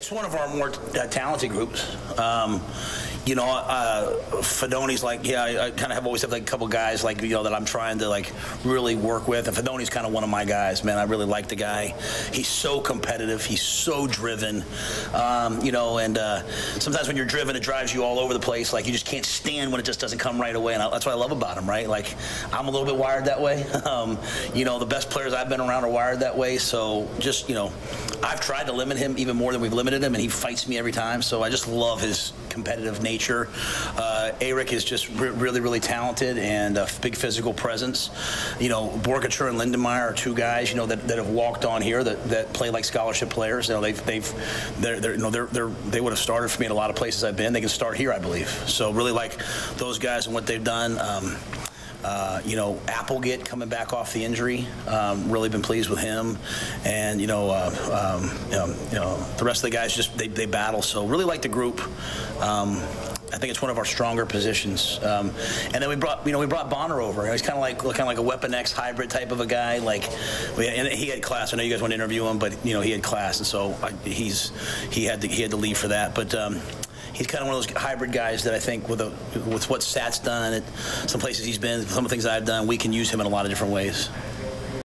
It's one of our more uh, talented groups. Um, you know, uh, Fidone's like, yeah, I, I kind of have always have like a couple guys like you know that I'm trying to like really work with, and Fidone's kind of one of my guys, man. I really like the guy. He's so competitive. He's so driven. Um, you know, and uh, sometimes when you're driven, it drives you all over the place. Like you just can't stand when it just doesn't come right away, and I, that's what I love about him. Right? Like I'm a little bit wired that way. um, you know, the best players I've been around are wired that way. So just you know, I've tried to limit him even more than we've limited him, and he fights me every time. So I just love his competitive nature. Uh, Eric is just re- really, really talented and a big physical presence. You know, Boerkircher and Lindenmeyer are two guys, you know, that, that have walked on here that, that play like scholarship players. You know, they've, they've, they're, they're, you know, they're, they're, they would have started for me in a lot of places I've been. They can start here, I believe. So really like those guys and what they've done. Um, uh, you know, Applegate coming back off the injury, um, really been pleased with him, and you know, uh, um, you, know, you know, the rest of the guys just they, they battle. So really like the group. Um, I think it's one of our stronger positions. Um, and then we brought, you know, we brought Bonner over. He's kind of like, kind of like a Weapon X hybrid type of a guy. Like, and he had class. I know you guys want to interview him, but you know, he had class, and so I, he's he had to he had to leave for that. But um, he's kind of one of those hybrid guys that I think with a, with what Sat's done at some places he's been, some of the things I've done, we can use him in a lot of different ways.